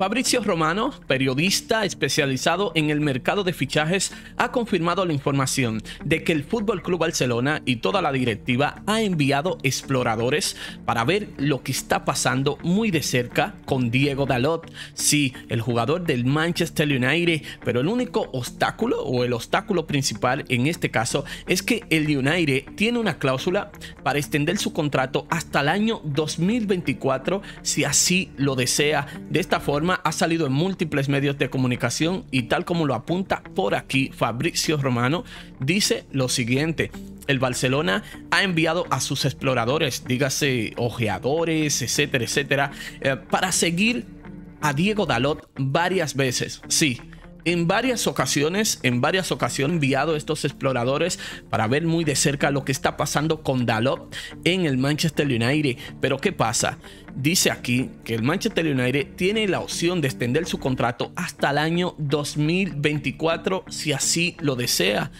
Fabricio Romano, periodista especializado en el mercado de fichajes, ha confirmado la información de que el Fútbol Club Barcelona y toda la directiva ha enviado exploradores para ver lo que está pasando muy de cerca con Diego Dalot. Sí, el jugador del Manchester United, pero el único obstáculo o el obstáculo principal en este caso es que el United tiene una cláusula para extender su contrato hasta el año 2024 si así lo desea. De esta forma, ha salido en múltiples medios de comunicación y tal como lo apunta por aquí Fabricio Romano, dice lo siguiente. El Barcelona ha enviado a sus exploradores, dígase ojeadores, etcétera, etcétera, eh, para seguir a Diego Dalot varias veces. Sí, en varias ocasiones, en varias ocasiones enviado a estos exploradores para ver muy de cerca lo que está pasando con Dalot en el Manchester United. Pero ¿qué pasa? Dice aquí que el Manchester United tiene la opción de extender su contrato hasta el año 2024 si así lo desea.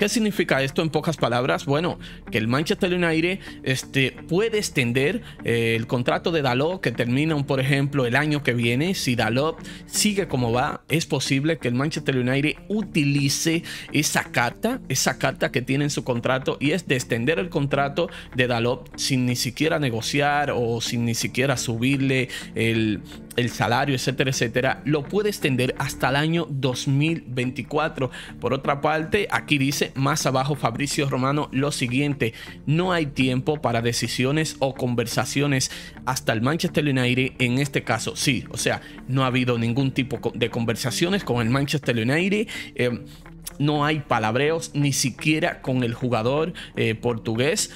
¿Qué significa esto en pocas palabras? Bueno, que el Manchester United este, puede extender eh, el contrato de Dalot que termina, por ejemplo, el año que viene. Si Dalot sigue como va, es posible que el Manchester United utilice esa carta, esa carta que tiene en su contrato y es de extender el contrato de Dalot sin ni siquiera negociar o sin ni siquiera subirle el, el salario, etcétera, etcétera, lo puede extender hasta el año 2024. Por otra parte, aquí dice más abajo Fabricio Romano lo siguiente, no hay tiempo para decisiones o conversaciones hasta el Manchester United en este caso, sí, o sea, no ha habido ningún tipo de conversaciones con el Manchester United. Eh, no hay palabreos ni siquiera con el jugador eh, portugués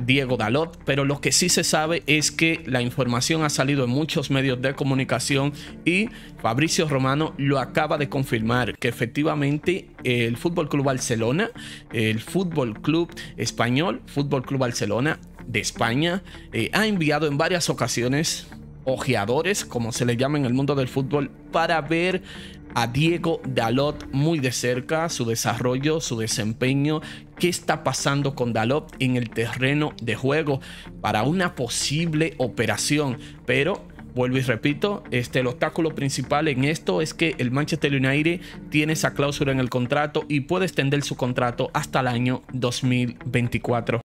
Diego Dalot, pero lo que sí se sabe es que la información ha salido en muchos medios de comunicación y Fabricio Romano lo acaba de confirmar que efectivamente el Fútbol Club Barcelona, el Fútbol Club Español, Fútbol Club Barcelona de España, eh, ha enviado en varias ocasiones ojeadores, como se le llama en el mundo del fútbol, para ver a Diego Dalot muy de cerca, su desarrollo, su desempeño, qué está pasando con Dalot en el terreno de juego para una posible operación. Pero vuelvo y repito, este, el obstáculo principal en esto es que el Manchester United tiene esa cláusula en el contrato y puede extender su contrato hasta el año 2024.